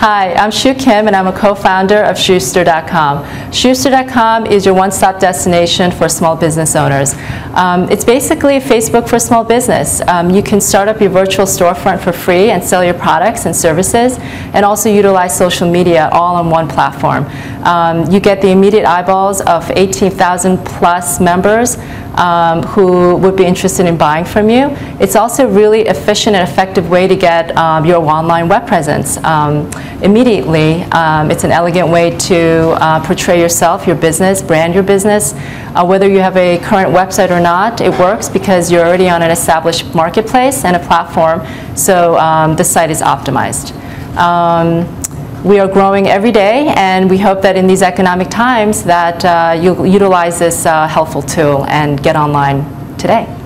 Hi, I'm Shu Kim and I'm a co-founder of Shustir.com. Shustir.com is your one-stop destination for small business owners. Um, it's basically Facebook for small business. Um, you can start up your virtual storefront for free and sell your products and services and also utilize social media all on one platform. Um, you get the immediate eyeballs of 18,000 plus members um, who would be interested in buying from you. It's also a really efficient and effective way to get um, your online web presence um, immediately. Um, it's an elegant way to uh, portray yourself, your business, brand your business. Uh, whether you have a current website or not, it works because you're already on an established marketplace and a platform, so um, the site is optimized. Um, we are growing every day, and we hope that in these economic times that uh, you'll utilize this uh, helpful tool and get online today.